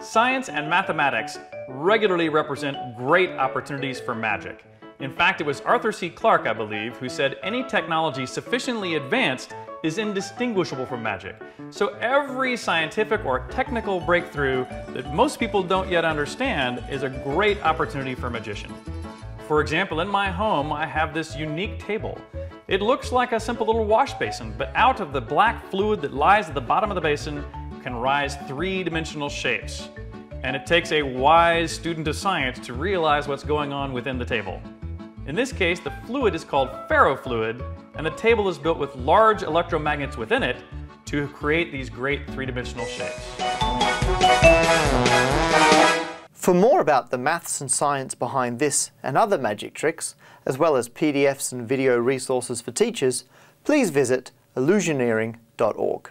Science and mathematics regularly represent great opportunities for magic. In fact, it was Arthur C. Clarke, I believe, who said any technology sufficiently advanced is indistinguishable from magic. So every scientific or technical breakthrough that most people don't yet understand is a great opportunity for a magician. For example, in my home, I have this unique table. It looks like a simple little wash basin, but out of the black fluid that lies at the bottom of the basin can rise three-dimensional shapes. And it takes a wise student of science to realize what's going on within the table. In this case, the fluid is called ferrofluid, and the table is built with large electromagnets within it to create these great three-dimensional shapes. For more about the maths and science behind this and other magic tricks, as well as PDFs and video resources for teachers, please visit illusioneering.org.